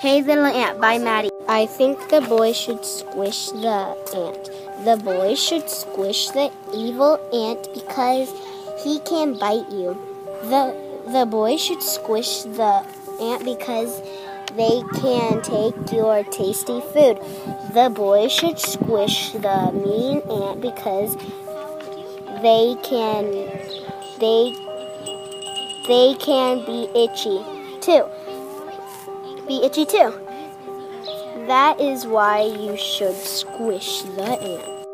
Hey Little Ant by Maddy. I think the boy should squish the ant. The boy should squish the evil ant because he can bite you. The the boy should squish the ant because they can take your tasty food. The boy should squish the mean ant because they can they they can be itchy too. Be itchy too. That is why you should squish the ant.